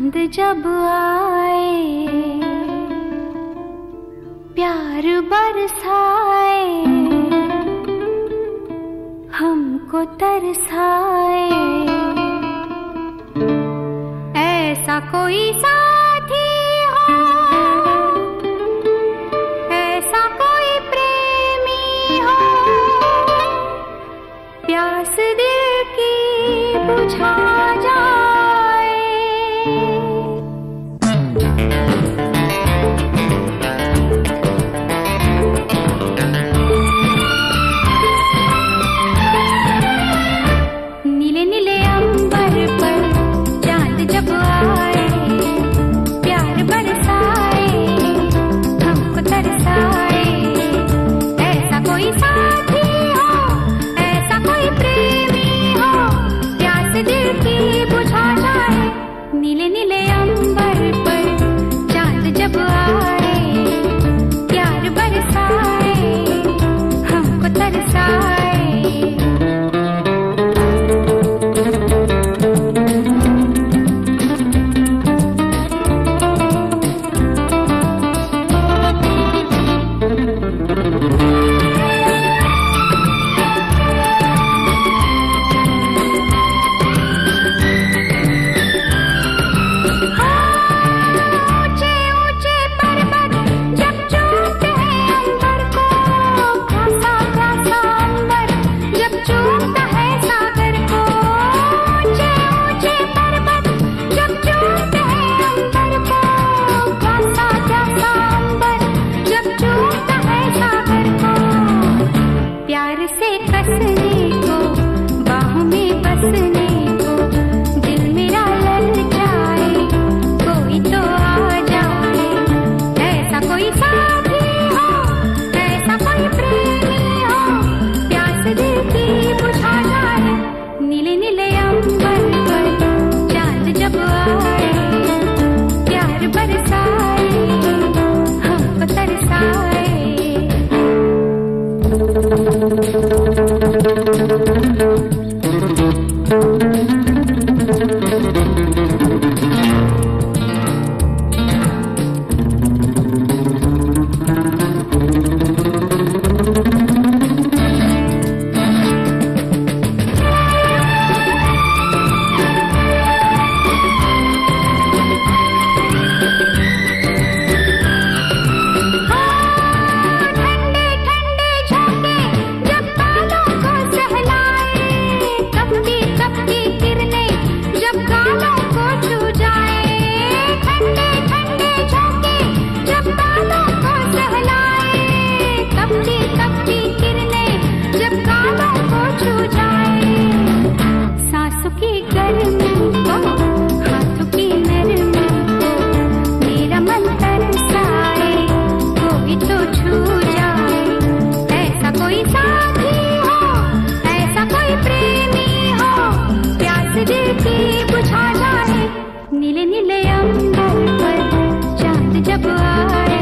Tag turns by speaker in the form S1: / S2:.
S1: चाँद जब आए, प्यार बरसाए, हमको तरसाए। ऐसा कोई साथी हो, ऐसा कोई प्रेमी हो, प्यास दिल की बुझा जा নীলে নীলে Thank you. I